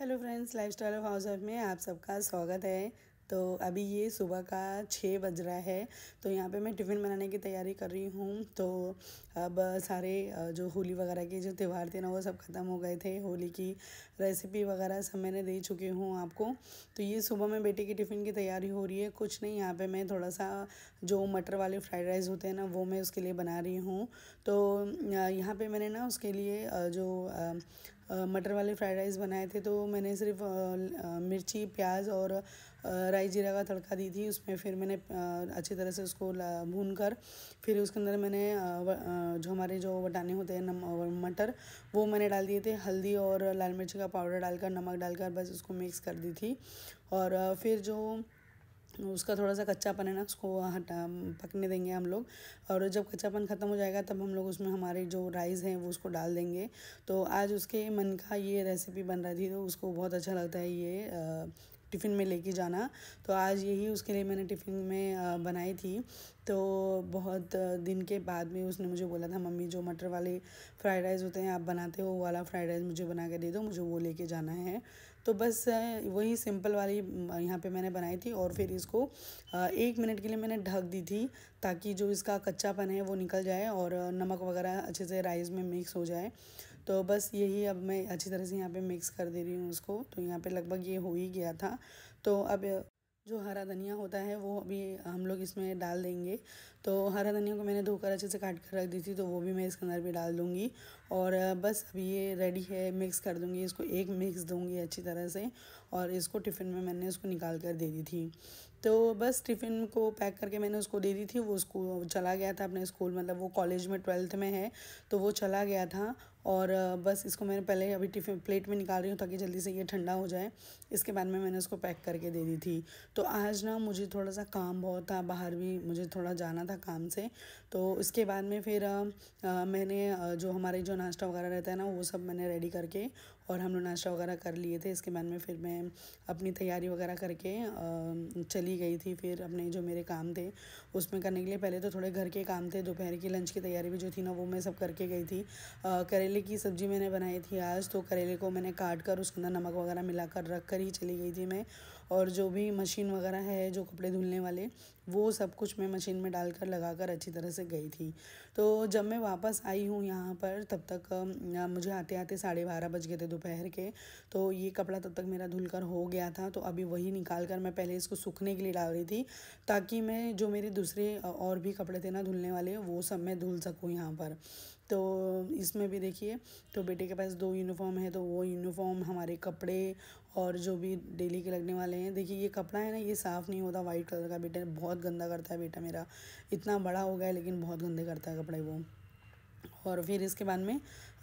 Hello friends lifestyle of housewife में आप सबका स्वागत है। तो अभी ये सुबह का छः बज रहा है तो यहाँ पे मैं टिफ़िन बनाने की तैयारी कर रही हूँ। तो अब सारे जो होली वगैरह के जो त्यौहार थे ना, वो सब ख़त्म हो गए थे। होली की रेसिपी वगैरह सब मैंने दे चुकी हूँ आपको। तो ये सुबह में बेटे की टिफ़िन की तैयारी हो रही है। कुछ नहीं, यहाँ पर मैं थोड़ा सा जो मटर वाले फ्राइड राइस होते हैं ना, वो मैं उसके लिए बना रही हूँ। तो यहाँ पर मैंने ना उसके लिए जो मटर वाले फ्राइड राइस बनाए थे तो मैंने सिर्फ़ मिर्ची, प्याज और राई जीरा का तड़का दी थी, उसमें फिर मैंने अच्छी तरह से उसको भून कर फिर उसके अंदर मैंने जो हमारे जो वटाने होते हैं मटर, वो मैंने डाल दिए थे, हल्दी और लाल मिर्च का पाउडर डालकर, नमक डालकर बस उसको मिक्स कर दी थी। और फिर जो उसका थोड़ा सा कच्चापन है ना, उसको हटा, पकने देंगे हम लोग। और जब कच्चापन ख़त्म हो जाएगा, तब हम लोग उसमें हमारे जो राइस हैं, वो उसको डाल देंगे। तो आज उसके मन का ये रेसिपी बन रही थी तो उसको बहुत अच्छा लगता है ये टिफ़िन में लेके जाना। तो आज यही उसके लिए मैंने टिफ़िन में बनाई थी। तो बहुत दिन के बाद में उसने मुझे बोला था, मम्मी, जो मटर वाले फ्राइड राइस होते हैं, आप बनाते हो, वो वाला फ्राइड राइस मुझे बना के दे दो, मुझे वो लेके जाना है। तो बस वही सिंपल वाली यहाँ पे मैंने बनाई थी और फिर इसको एक मिनट के लिए मैंने ढक दी थी ताकि जो इसका कच्चापन है वो निकल जाए और नमक वगैरह अच्छे से राइस में मिक्स हो जाए। तो बस यही अब मैं अच्छी तरह से यहाँ पे मिक्स कर दे रही हूँ उसको। तो यहाँ पे लगभग ये हो ही गया था। तो अब जो हरा धनिया होता है वो अभी हम लोग इसमें डाल देंगे। तो हरा धनिया को मैंने धोकर अच्छे से काट कर रख दी थी तो वो भी मैं इसके अंदर भी डाल दूँगी। और बस अभी ये रेडी है मिक्स कर दूँगी। इसको एक मिक्स दूँगी अच्छी तरह से और इसको टिफ़िन में मैंने उसको निकाल कर दे दी थी। तो बस टिफ़िन को पैक करके मैंने उसको दे दी थी। वो स्कूल चला गया था अपने स्कूल मतलब वो कॉलेज में ट्वेल्थ में है तो वो चला गया था। और बस इसको मैंने पहले अभी टिफ़िन प्लेट में निकाल रही हूँ ताकि जल्दी से ये ठंडा हो जाए। इसके बाद में मैंने उसको पैक करके दे दी थी। तो आज ना मुझे थोड़ा सा काम बहुत था बाहर भी मुझे थोड़ा जाना था काम से। तो उसके बाद में फिर आ, मैंने जो हमारे जो नाश्ता वगैरह रहता है ना वो सब मैंने रेडी करके और हम लोग नाश्ता वगैरह कर लिए थे। इसके बाद में फिर मैं अपनी तैयारी वगैरह करके चली गई थी फिर अपने जो मेरे काम थे उसमें करने के लिए। पहले तो थोड़े घर के काम थे दोपहर की लंच की तैयारी भी जो थी ना वो मैं सब करके गई थी। करेले की सब्ज़ी मैंने बनाई थी आज तो करेले को मैंने काट कर उसके अंदर नमक वगैरह मिलाकर रख कर ही चली गई थी मैं। और जो भी मशीन वगैरह है, जो कपड़े धुलने वाले वो सब कुछ मैं मशीन में डालकर, लगाकर अच्छी तरह से गई थी। तो जब मैं वापस आई हूँ यहाँ पर, तब तक मुझे आते आते साढ़े बारह बज गए थे दोपहर के। तो ये कपड़ा तब तक मेरा धुलकर हो गया था। तो अभी वही निकाल कर मैं पहले इसको सूखने के लिए डाल रही थी, ताकि मैं जो मेरे दूसरे और भी कपड़े थे ना धुलने वाले, वो सब मैं धुल सकूँ यहाँ पर। तो इसमें भी देखिए तो बेटे के पास दो यूनिफॉर्म है तो वो यूनिफॉर्म हमारे कपड़े और जो भी डेली के लगने वाले हैं, देखिए ये कपड़ा है ना, ये साफ़ नहीं होता वाइट कलर का बेटा, बहुत गंदा करता है बेटा मेरा। इतना बड़ा हो गया है, लेकिन बहुत गंदे करता है कपड़े वो। और फिर इसके बाद में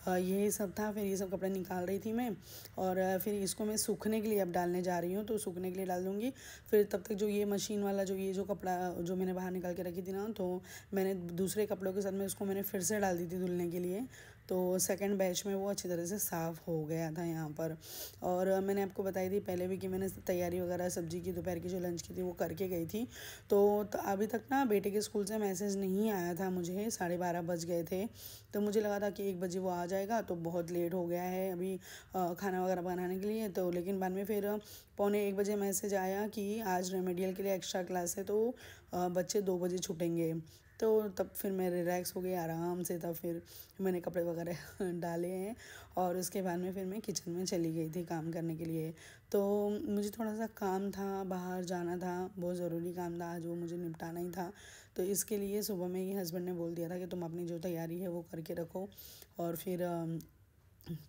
यही सब था, फिर ये सब कपड़े निकाल रही थी मैं। और फिर इसको मैं सूखने के लिए अब डालने जा रही हूँ तो सूखने के लिए डाल दूँगी। फिर तब तक जो ये मशीन वाला, जो ये जो कपड़ा, जो मैंने बाहर निकाल के रखी थी ना तो मैंने दूसरे कपड़ों के साथ में उसको मैंने फिर से डाल दी थी धुलने के लिए। तो सेकंड बैच में वो अच्छी तरह से साफ़ हो गया था यहाँ पर। और मैंने आपको बताई थी पहले भी कि मैंने तैयारी वगैरह सब्ज़ी की दोपहर की जो लंच की थी वो करके गई थी। तो, अभी तक ना बेटे के स्कूल से मैसेज नहीं आया था मुझे साढ़े बारह बज गए थे। तो मुझे लगा था कि एक बजे वो आ जाएगा तो बहुत लेट हो गया है अभी खाना वगैरह बनाने के लिए। तो लेकिन बाद में फिर पौने एक बजे मैसेज आया कि आज रेमेडियल के लिए एक्स्ट्रा क्लास है तो बच्चे दो बजे छूटेंगे। तो तब फिर मैं रिलैक्स हो गई आराम से, तब फिर मैंने कपड़े वगैरह डाले हैं और उसके बाद में फिर मैं किचन में चली गई थी काम करने के लिए। तो मुझे थोड़ा सा काम था, बाहर जाना था, बहुत ज़रूरी काम था, आज वो मुझे निपटाना ही था। तो इसके लिए सुबह में ही हस्बैंड ने बोल दिया था कि तुम अपनी जो तैयारी है वो करके रखो और फिर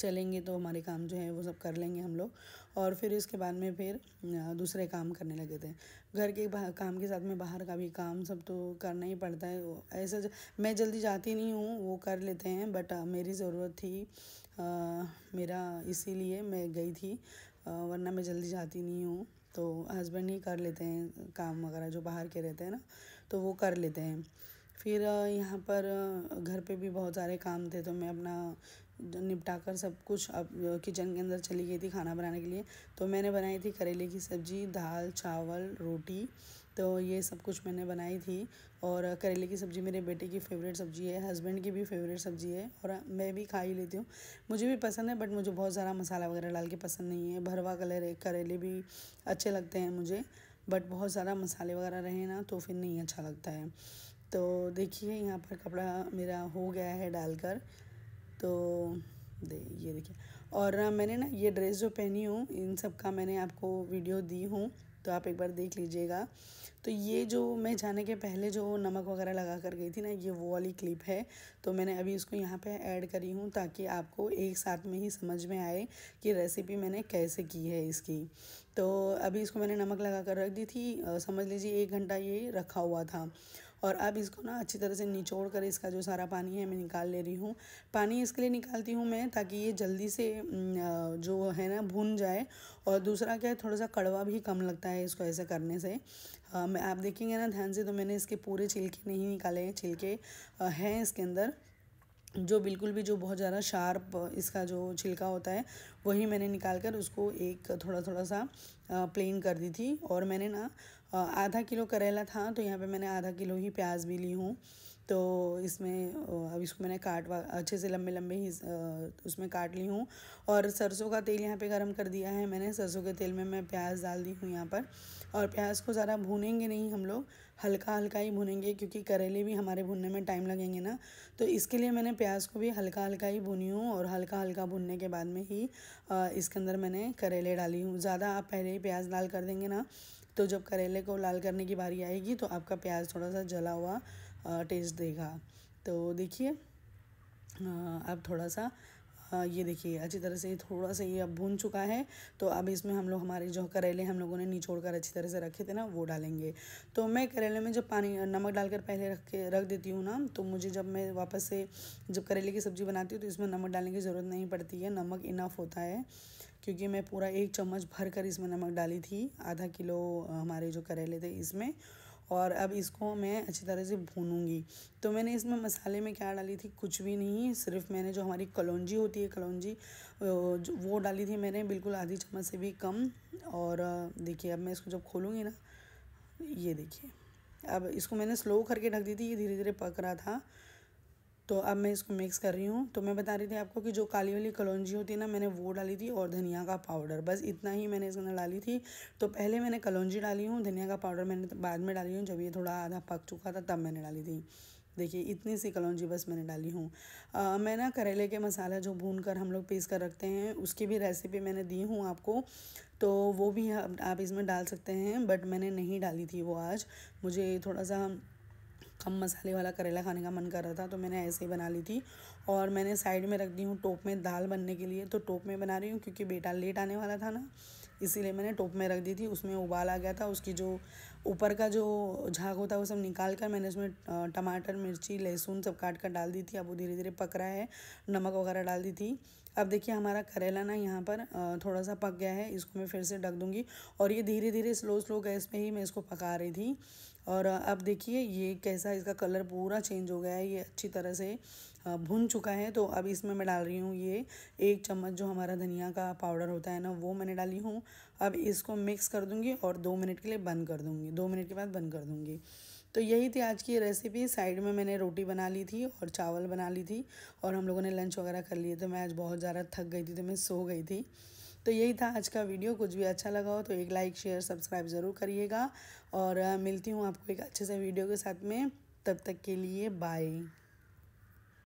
चलेंगे तो हमारे काम जो है वो सब कर लेंगे हम लोग। और फिर इसके बाद में फिर दूसरे काम करने लगे थे। घर के काम के साथ में बाहर का भी काम सब तो करना ही पड़ता है। ऐसा मैं जल्दी जाती नहीं हूँ वो कर लेते हैं बट मेरी ज़रूरत थी आ, मेरा इसीलिए मैं गई थी आ, वरना मैं जल्दी जाती नहीं हूँ। तो हस्बैंड ही कर लेते हैं काम वगैरह जो बाहर के रहते हैं ना तो वो कर लेते हैं। फिर यहाँ पर घर पे भी बहुत सारे काम थे तो मैं अपना निपटा कर सब कुछ अब किचन के अंदर चली गई थी खाना बनाने के लिए। तो मैंने बनाई थी करेले की सब्ज़ी, दाल, चावल, रोटी। तो ये सब कुछ मैंने बनाई थी। और करेले की सब्ज़ी मेरे बेटे की फ़ेवरेट सब्ज़ी है, हस्बैंड की भी फेवरेट सब्ज़ी है और मैं भी खा ही लेती हूँ। मुझे भी पसंद है, बट मुझे बहुत ज़्यादा मसाला वगैरह डाल के पसंद नहीं है। भरवा कलर है, करेले भी अच्छे लगते हैं मुझे, बट बहुत ज़्यादा मसाले वगैरह रहे ना तो फिर नहीं अच्छा लगता है। तो देखिए, यहाँ पर कपड़ा मेरा हो गया है डालकर। तो दे, ये देखिए। और मैंने ना ये ड्रेस जो पहनी हूँ, इन सब का मैंने आपको वीडियो दी हूँ तो आप एक बार देख लीजिएगा। तो ये जो मैं जाने के पहले जो नमक वगैरह लगा कर गई थी ना, ये वो वाली क्लिप है। तो मैंने अभी इसको यहाँ पे ऐड करी हूँ, ताकि आपको एक साथ में ही समझ में आए कि रेसिपी मैंने कैसे की है इसकी। तो अभी इसको मैंने नमक लगा कर रख दी थी। समझ लीजिए एक घंटा ये रखा हुआ था। और अब इसको ना अच्छी तरह से निचोड़ कर इसका जो सारा पानी है मैं निकाल ले रही हूँ। पानी इसके लिए निकालती हूँ मैं ताकि ये जल्दी से जो है ना भुन जाए। और दूसरा क्या है थोड़ा सा कड़वा भी कम लगता है इसको ऐसे करने से। मैं, आप देखेंगे ना ध्यान से तो मैंने इसके पूरे छिलके नहीं निकाले हैं। छिलके हैं इसके अंदर। जो बिल्कुल भी जो बहुत ज़्यादा शार्प इसका जो छिलका होता है, वही मैंने निकाल कर उसको एक थोड़ा थोड़ा सा प्लेन कर दी थी। और मैंने ना आधा किलो करेला था तो यहाँ पे मैंने आधा किलो ही प्याज भी ली हूँ। तो इसमें अब इसको मैंने काट अच्छे से लंबे लंबे ही उसमें काट ली हूँ। और सरसों का तेल यहाँ पे गरम कर दिया है मैंने। सरसों के तेल में मैं प्याज डाल दी हूँ यहाँ पर। और प्याज को ज़्यादा भूनेंगे नहीं हम लोग, हल्का हल्का ही भुनेंगे क्योंकि करेले भी हमारे भुनने में टाइम लगेंगे ना। तो इसके लिए मैंने प्याज को भी हल्का हल्का ही भुनी हूँ और हल्का हल्का भुनने के बाद में ही इसके अंदर मैंने करेले डाली हूँ। ज़्यादा आप पहले ही प्याज लाल कर देंगे ना तो जब करेले को लाल करने की बारी आएगी तो आपका प्याज थोड़ा सा जला हुआ टेस्ट देगा। तो देखिए अब थोड़ा सा ये देखिए, अच्छी तरह से थोड़ा सा ये अब भून चुका है। तो अब इसमें हम लोग, हमारे जो करेले हम लोगों ने निचोड़ कर अच्छी तरह से रखे थे ना, वो डालेंगे। तो मैं करेले में जब पानी नमक डालकर पहले रख के, रख देती हूँ ना तो मुझे जब मैं वापस से, जब करेले की सब्ज़ी बनाती हूँ तो इसमें नमक डालने की ज़रूरत नहीं पड़ती है। नमक इनफ होता है, क्योंकि मैं पूरा एक चम्मच भर कर इसमें नमक डाली थी। आधा किलो हमारे जो करेले थे इसमें। और अब इसको मैं अच्छी तरह से भूनूँगी। तो मैंने इसमें मसाले में क्या डाली थी? कुछ भी नहीं, सिर्फ़ मैंने जो हमारी कलौजी होती है, कलौजी वो डाली थी मैंने, बिल्कुल आधी चम्मच से भी कम। और देखिए अब मैं इसको जब खोलूँगी ना, ये देखिए, अब इसको मैंने स्लो करके ढक दी थी, ये धीरे धीरे पक रहा था। तो अब मैं इसको मिक्स कर रही हूँ। तो मैं बता रही थी आपको कि जो काली वाली कलौजी होती है ना, मैंने वो डाली थी और धनिया का पाउडर बस इतना ही मैंने इसके अंदर डाली थी। तो पहले मैंने कलौजी डाली हूँ, धनिया का पाउडर मैंने बाद में डाली हूँ। जब ये थोड़ा आधा पक चुका था, तब मैंने डाली थी। देखिए, इतनी सी कलौजी बस मैंने डाली हूँ। मैं ना करेले के मसाला जो भून कर हम लोग पीस कर रखते हैं, उसकी भी रेसिपी मैंने दी हूँ आपको। तो वो भी आप इसमें डाल सकते हैं बट मैंने नहीं डाली थी वो आज। मुझे थोड़ा सा कम मसाले वाला करेला खाने का मन कर रहा था तो मैंने ऐसे ही बना ली थी। और मैंने साइड में रख दी हूँ टोप में दाल बनने के लिए तो टोप में बना रही हूँ क्योंकि बेटा लेट आने वाला था ना, इसीलिए मैंने टोप में रख दी थी। उसमें उबाल आ गया था, उसकी जो ऊपर का जो झाग होता है वो सब निकाल कर मैंने उसमें टमाटर, मिर्ची, लहसुन सब काट कर डाल दी थी। अब वो धीरे धीरे पक रहा है, नमक वगैरह डाल दी थी। अब देखिए हमारा करेला ना यहाँ पर थोड़ा सा पक गया है, इसको मैं फिर से ढक दूँगी। और ये धीरे धीरे स्लो स्लो गैस पे ही मैं इसको पका रही थी। और अब देखिए ये कैसा इसका कलर पूरा चेंज हो गया है, ये अच्छी तरह से भुन चुका है। तो अब इसमें मैं डाल रही हूँ ये एक चम्मच जो हमारा धनिया का पाउडर होता है ना, वो मैंने डाली हूँ। अब इसको मिक्स कर दूँगी और दो मिनट के लिए बंद कर दूँगी, दो मिनट के बाद बंद कर दूँगी। तो यही थी आज की रेसिपी साइड में मैंने रोटी बना ली थी और चावल बना ली थी और हम लोगों ने लंच वगैरह कर लिए तो मैं आज बहुत ज़्यादा थक गई थी तो मैं सो गई थी। तो यही था आज का वीडियो। कुछ भी अच्छा लगा हो तो एक लाइक, शेयर, सब्सक्राइब ज़रूर करिएगा। और मिलती हूँ आपको एक अच्छे से वीडियो के साथ में। तब तक के लिए बाय।